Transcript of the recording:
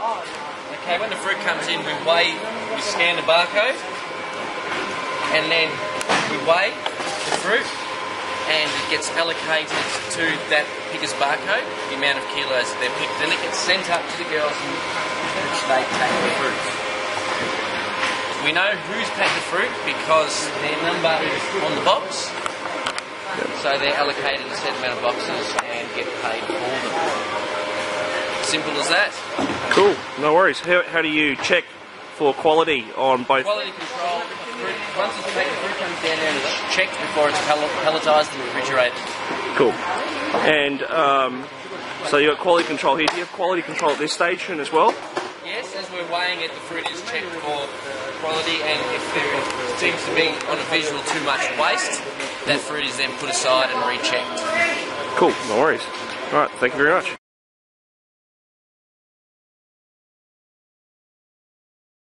Okay, when the fruit comes in, we weigh, we scan the barcode, and then we weigh the fruit, and it gets allocated to that picker's barcode, the amount of kilos that they're picked. Then it gets sent up to the girls, which they take the fruit. We know who's packed the fruit because their number is on the box. So they're allocated a set amount of boxes and get paid for. Simple as that. Cool, no worries. How, how do you check for quality on both? Quality control. Once it's packed, the fruit comes down there and it's checked before it's palletized and refrigerated. Cool. And um, so you've got quality control here. Do you have quality control at this station as well? Yes, as we're weighing it, the fruit is checked for quality, and if there seems to be on a visual too much waste, that fruit is then put aside and rechecked. Cool, no worries. All right, thank you very much.